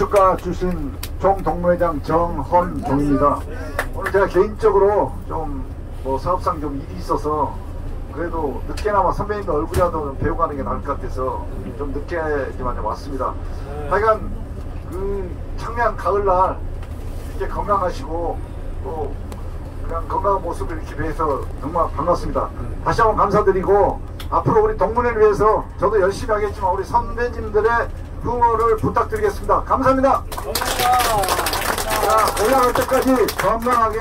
축하 주신 총동무회장 정헌종입니다. 오늘 제가 개인적으로 좀 뭐 사업상 좀 일이 있어서 그래도 늦게나마 선배님 얼굴이라도 좀 배우고 가는 게 나을 것 같아서 좀 늦게지만 왔습니다. 하여간 그 청량 가을날 이렇게 건강하시고 또 그냥 건강한 모습을 이렇게 뵈서 정말 반갑습니다. 다시 한번 감사드리고 앞으로 우리 동문회를 위해서 저도 열심히 하겠지만 우리 선배님들의 응원을 부탁드리겠습니다. 감사합니다. 자, 올라갈 때까지 건강하게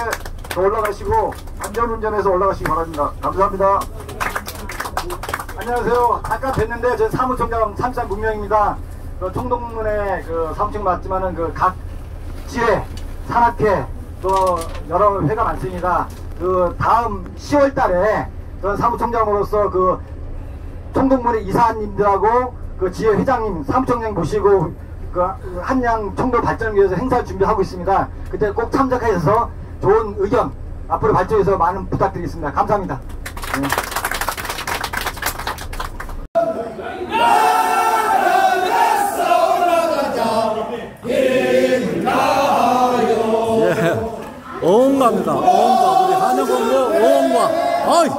더 올라가시고 안전운전해서 올라가시기 바랍니다. 감사합니다. 안녕하세요. 아까 뵀는데 저 사무총장 삼산 문명입니다. 그 총동문회 그 사무총 맞지만은 그 각 지회, 산악회 또 여러 회가 많습니다. 그 다음 10월 달에 저 사무총장으로서 그 총동문회 이사님들하고 그 지회 회장님, 사무총장 모시고 그 한양 총도 발전을 위해서 행사 준비하고 있습니다. 그때 꼭 참석하셔서 좋은 의견 앞으로 발전해서 많은 부탁드리겠습니다. 감사합니다. 네. 예, 어원가입니다. 어원가 우리 한영공고 어원가. 아이.